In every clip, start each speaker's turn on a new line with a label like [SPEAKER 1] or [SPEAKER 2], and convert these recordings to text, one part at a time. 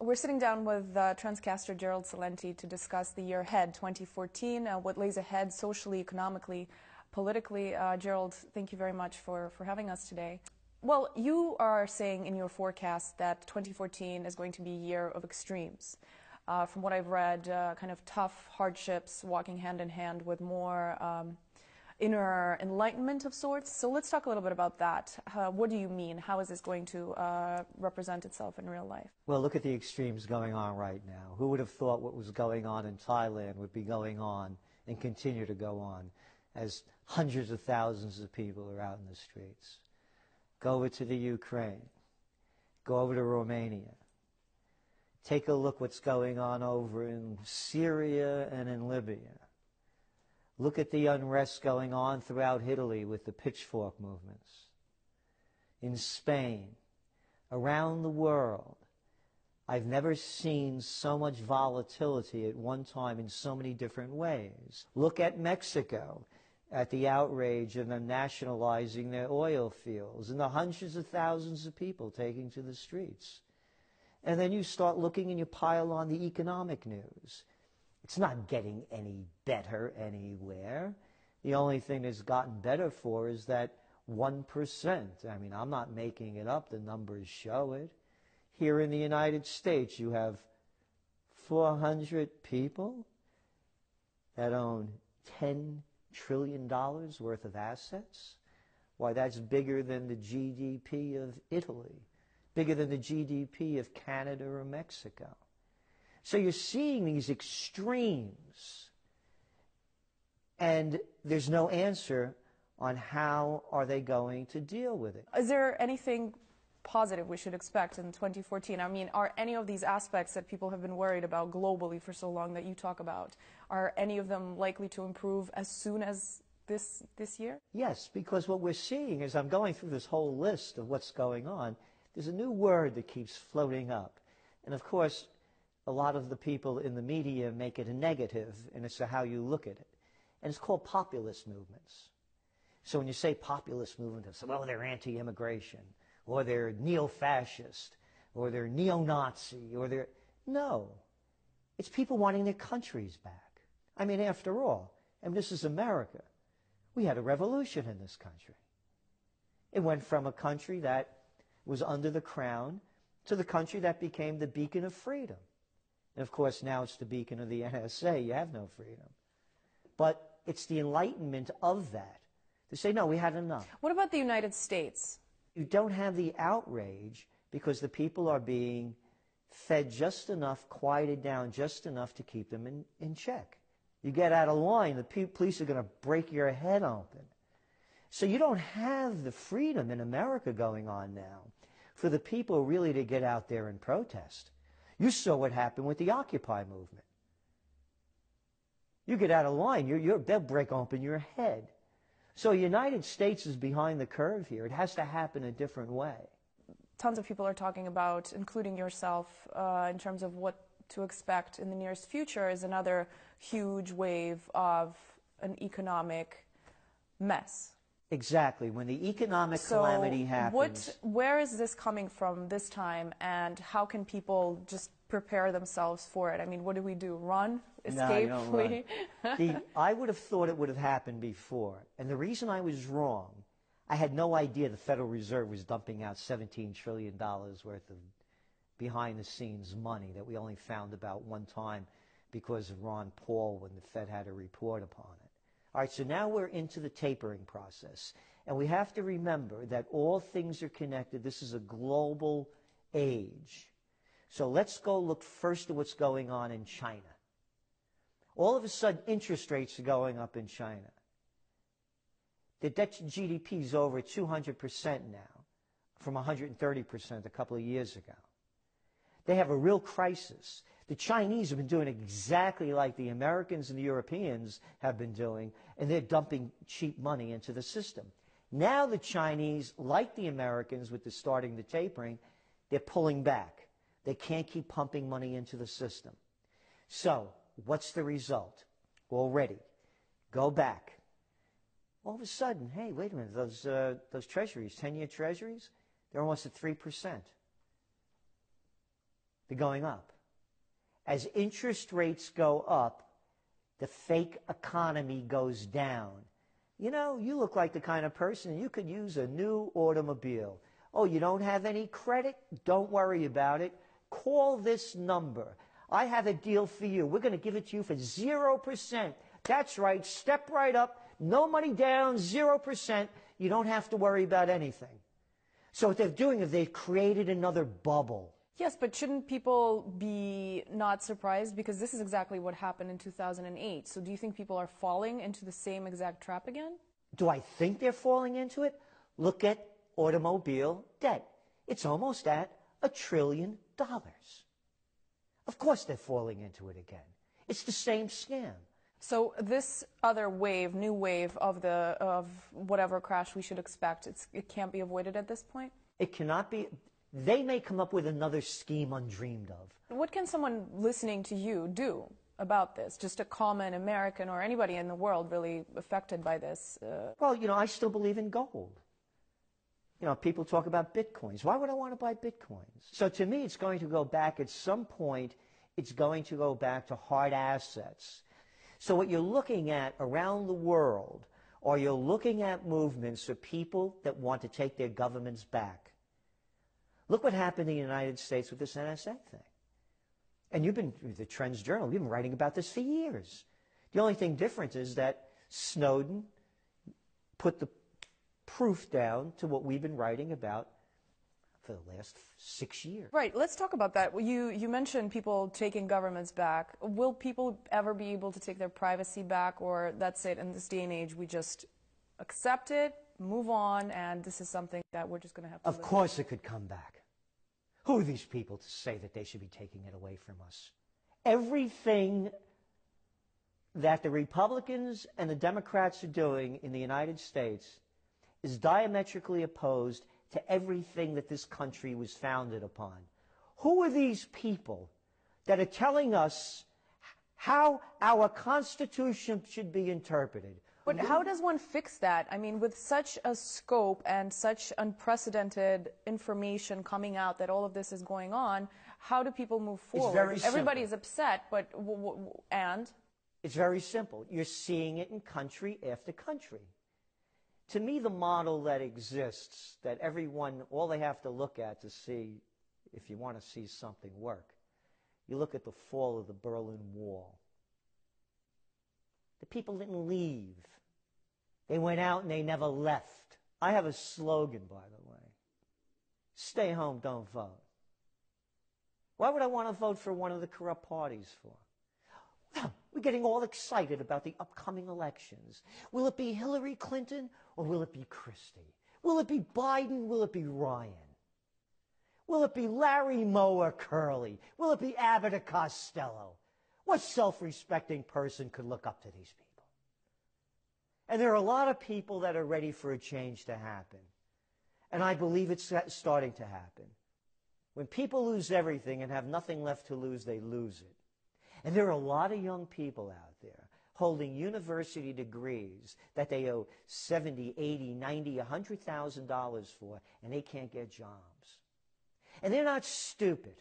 [SPEAKER 1] we're sitting down with uh, Transcaster Gerald Celente to discuss the year ahead, 2014, uh, what lays ahead socially, economically, politically. Uh, Gerald, thank you very much for, for having us today. Well, you are saying in your forecast that 2014 is going to be a year of extremes. Uh, from what I've read, uh, kind of tough hardships walking hand in hand with more um, inner enlightenment of sorts. So let's talk a little bit about that. Uh, what do you mean? How is this going to uh, represent itself in real life?
[SPEAKER 2] Well, look at the extremes going on right now. Who would have thought what was going on in Thailand would be going on and continue to go on as hundreds of thousands of people are out in the streets? Go over to the Ukraine. Go over to Romania. Take a look what's going on over in Syria and in Libya. Look at the unrest going on throughout Italy with the pitchfork movements. In Spain, around the world, I've never seen so much volatility at one time in so many different ways. Look at Mexico, at the outrage of them nationalizing their oil fields and the hundreds of thousands of people taking to the streets. And then you start looking and you pile on the economic news. It's not getting any better anywhere. The only thing that's gotten better for is that 1%. I mean, I'm not making it up. The numbers show it. Here in the United States, you have 400 people that own $10 trillion worth of assets. Why, that's bigger than the GDP of Italy, bigger than the GDP of Canada or Mexico. So you're seeing these extremes, and there's no answer on how are they going to deal with it.
[SPEAKER 1] Is there anything positive we should expect in 2014? I mean, are any of these aspects that people have been worried about globally for so long that you talk about, are any of them likely to improve as soon as this, this year?
[SPEAKER 2] Yes, because what we're seeing is I'm going through this whole list of what's going on. There's a new word that keeps floating up. And of course, a lot of the people in the media make it a negative, and it's how you look at it. And it's called populist movements. So when you say populist movement, movements, well, they're anti-immigration, or they're neo-fascist, or they're neo-Nazi, or they're... No. It's people wanting their countries back. I mean, after all, and this is America. We had a revolution in this country. It went from a country that was under the crown to the country that became the beacon of freedom. And of course, now it's the beacon of the NSA. You have no freedom. But it's the enlightenment of that to say, no, we had enough.
[SPEAKER 1] What about the United States?
[SPEAKER 2] You don't have the outrage because the people are being fed just enough, quieted down just enough to keep them in, in check. You get out of line, the police are going to break your head open. So you don't have the freedom in America going on now for the people really to get out there and protest. You saw what happened with the Occupy movement. You get out of line, you're, you're, they'll break open your head. So United States is behind the curve here. It has to happen a different way.
[SPEAKER 1] Tons of people are talking about, including yourself, uh, in terms of what to expect in the nearest future is another huge wave of an economic mess.
[SPEAKER 2] Exactly. When the economic so calamity happens.
[SPEAKER 1] What, where is this coming from this time, and how can people just prepare themselves for it? I mean, what do we do? Run? Escape?
[SPEAKER 2] No, flee? the, I would have thought it would have happened before. And the reason I was wrong, I had no idea the Federal Reserve was dumping out $17 trillion worth of behind the scenes money that we only found about one time because of Ron Paul when the Fed had a report upon it. All right, so now we're into the tapering process. And we have to remember that all things are connected. This is a global age. So let's go look first at what's going on in China. All of a sudden, interest rates are going up in China. The debt to GDP is over 200% now, from 130% a couple of years ago. They have a real crisis. The Chinese have been doing exactly like the Americans and the Europeans have been doing, and they're dumping cheap money into the system. Now the Chinese, like the Americans with the starting the tapering, they're pulling back. They can't keep pumping money into the system. So, what's the result? Already, go back. All of a sudden, hey, wait a minute, those, uh, those treasuries, 10-year treasuries, they're almost at 3%. They're going up. As interest rates go up, the fake economy goes down. You know, you look like the kind of person you could use a new automobile. Oh, you don't have any credit? Don't worry about it. Call this number. I have a deal for you. We're going to give it to you for 0%. That's right. Step right up. No money down, 0%. You don't have to worry about anything. So what they're doing is they've created another bubble.
[SPEAKER 1] Yes, but shouldn't people be not surprised because this is exactly what happened in 2008. So do you think people are falling into the same exact trap again?
[SPEAKER 2] Do I think they're falling into it? Look at automobile debt. It's almost at a trillion dollars. Of course they're falling into it again. It's the same scam.
[SPEAKER 1] So this other wave, new wave of the of whatever crash we should expect, it can't be avoided at this point.
[SPEAKER 2] It cannot be. They may come up with another scheme undreamed of.
[SPEAKER 1] What can someone listening to you do about this? Just a common American or anybody in the world really affected by this?
[SPEAKER 2] Uh... Well, you know, I still believe in gold. You know, people talk about bitcoins. Why would I want to buy bitcoins? So to me, it's going to go back at some point. It's going to go back to hard assets so what you're looking at around the world, or you're looking at movements of people that want to take their governments back. Look what happened in the United States with this NSA thing. And you've been, the Trends Journal, you've been writing about this for years. The only thing different is that Snowden put the proof down to what we've been writing about for the last six years.
[SPEAKER 1] Right. Let's talk about that. You you mentioned people taking governments back. Will people ever be able to take their privacy back, or that's it? In this day and age, we just accept it, move on, and this is something that we're just going to have to.
[SPEAKER 2] Of course, with. it could come back. Who are these people to say that they should be taking it away from us? Everything that the Republicans and the Democrats are doing in the United States is diametrically opposed to everything that this country was founded upon. Who are these people that are telling us how our Constitution should be interpreted?
[SPEAKER 1] But mm-hmm. how does one fix that? I mean, with such a scope and such unprecedented information coming out that all of this is going on, how do people move forward?
[SPEAKER 2] It's very simple.
[SPEAKER 1] Everybody's upset, but and?
[SPEAKER 2] It's very simple. You're seeing it in country after country to me, the model that exists, that everyone, all they have to look at to see if you want to see something work, you look at the fall of the Berlin Wall. The people didn't leave. They went out and they never left. I have a slogan, by the way. Stay home, don't vote. Why would I want to vote for one of the corrupt parties for? We're getting all excited about the upcoming elections. Will it be Hillary Clinton or will it be Christie? Will it be Biden? Will it be Ryan? Will it be Larry Moe or Curly? Will it be Abbott or Costello? What self-respecting person could look up to these people? And there are a lot of people that are ready for a change to happen. And I believe it's starting to happen. When people lose everything and have nothing left to lose, they lose it. And there are a lot of young people out there holding university degrees that they owe 70, 80, 90, $100,000 for, and they can't get jobs. And they're not stupid.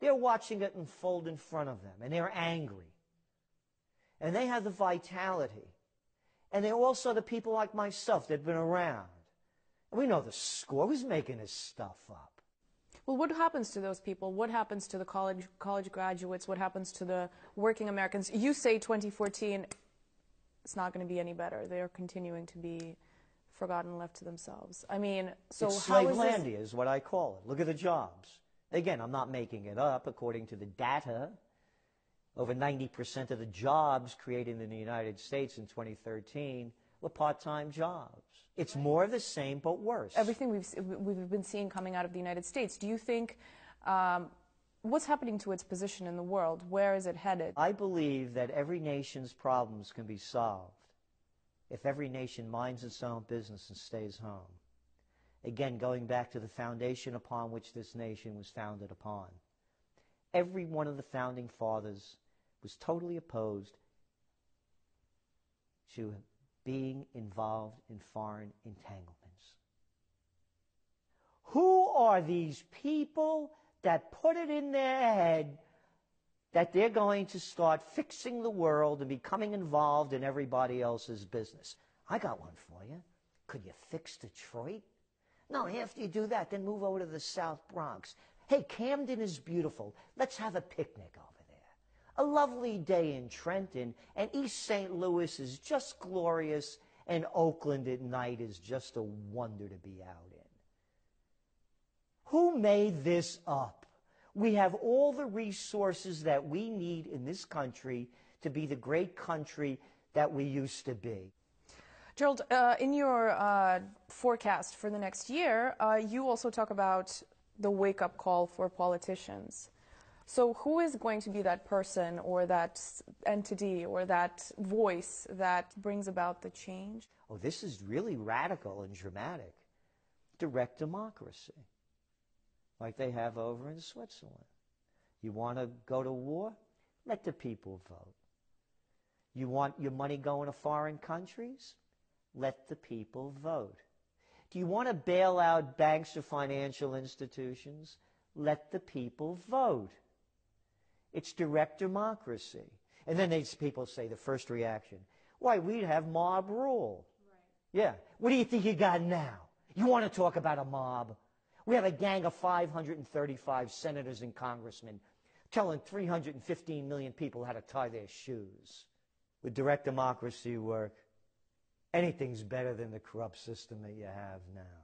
[SPEAKER 2] They're watching it unfold in front of them, and they're angry. And they have the vitality. And they're also the people like myself that have been around. And we know the score. Who's making this stuff up?
[SPEAKER 1] Well, what happens to those people? What happens to the college college graduates? What happens to the working Americans? You say 2014, it's not going to be any better. They are continuing to be forgotten, left to themselves. I mean, so
[SPEAKER 2] it's
[SPEAKER 1] how
[SPEAKER 2] is Slavelandia is what I call it. Look at the jobs. Again, I'm not making it up. According to the data, over 90% of the jobs created in the United States in 2013 were part-time jobs. It's more of the same, but worse.
[SPEAKER 1] Everything we've, we've been seeing coming out of the United States. Do you think, um, what's happening to its position in the world? Where is it headed?
[SPEAKER 2] I believe that every nation's problems can be solved if every nation minds its own business and stays home. Again, going back to the foundation upon which this nation was founded upon. Every one of the founding fathers was totally opposed to being involved in foreign entanglements. Who are these people that put it in their head that they're going to start fixing the world and becoming involved in everybody else's business. I got one for you. Could you fix Detroit? No, after you do that, then move over to the South Bronx. Hey, Camden is beautiful. Let's have a picnic over there. A lovely day in Trenton, and East St. Louis is just glorious, and Oakland at night is just a wonder to be out in. Who made this up? We have all the resources that we need in this country to be the great country that we used to be.
[SPEAKER 1] Gerald, uh, in your uh, forecast for the next year, uh, you also talk about the wake up call for politicians. So, who is going to be that person or that entity or that voice that brings about the change?
[SPEAKER 2] Oh, this is really radical and dramatic. Direct democracy, like they have over in Switzerland. You want to go to war? Let the people vote. You want your money going to foreign countries? Let the people vote. Do you want to bail out banks or financial institutions? Let the people vote. It's direct democracy. And then these people say the first reaction, why, we'd have mob rule. Right. Yeah. What do you think you got now? You want to talk about a mob? We have a gang of 535 senators and congressmen telling 315 million people how to tie their shoes. Would direct democracy work? Anything's better than the corrupt system that you have now.